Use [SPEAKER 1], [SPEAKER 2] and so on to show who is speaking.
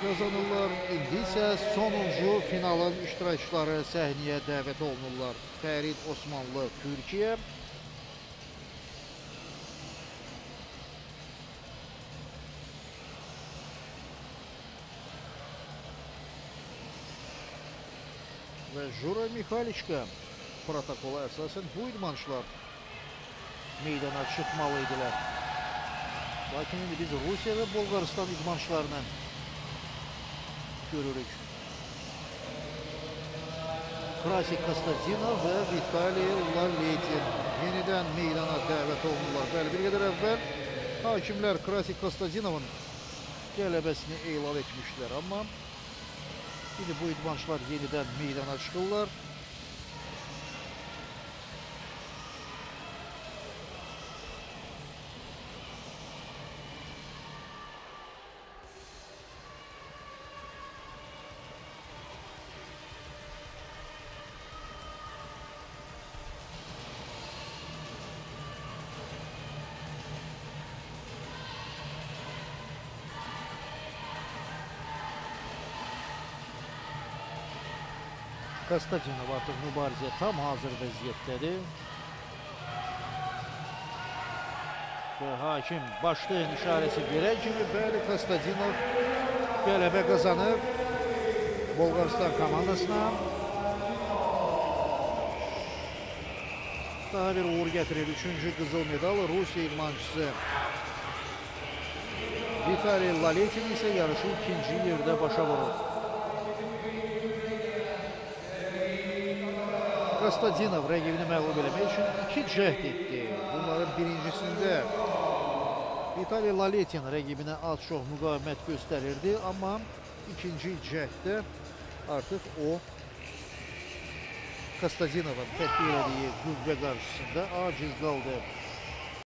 [SPEAKER 1] qazanırlar. İndi isə sonuncu finalın iştirakçıları səhnəyə dəvət olunurlar. Fərid Osmanlı Türkiyə, və Jura Mixaliçka protokola əsasən bu idmançılar meydana çıxmalı idilər. Lakin indi biz Rusiya və Bolqaristan idmançılarını görürük. Krasik Kostadinov və Vitaliy Laletin yenidən meydana dəvət olunurlar. Bəli, bir qədər əvvəl hakimlər Krasik Kostadinovun qələbəsini elan etmişdilər, amma indi bu idmançılar yenidən meydana çıxırlar. Kostadinov artıq mübarizəyə tam hazır vəziyyətdədir. Və hakim başlayın işarəsi verən kimi bəli Kostadinov qələbə qazanıb Bolqaristan komandasına. Daha bir uğur gətirir. Üçüncü qızıl medal Rusiya idmançısı Vitaliy Laletin isə yarışı ikinci yerdə başa vurur. Kostadinov rəqibini məğlub eləmək üçün iki cəhd etdi. Bunların birincisində Vitaliy Laletin rəqibinə az-çox müqavimət göstərirdi, amma ikinci cəhddə artıq o Kostadinovun tətbiq elədiyi qüvvə qarşısında aciz qaldı.